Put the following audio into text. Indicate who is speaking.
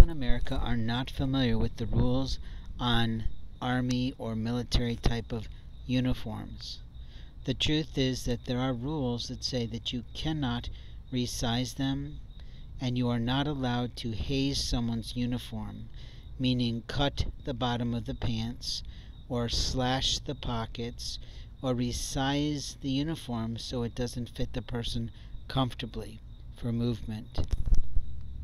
Speaker 1: people in America are not familiar with the rules on army or military type of uniforms. The truth is that there are rules that say that you cannot resize them and you are not allowed to haze someone's uniform, meaning cut the bottom of the pants or slash the pockets or resize the uniform so it doesn't fit the person comfortably for movement.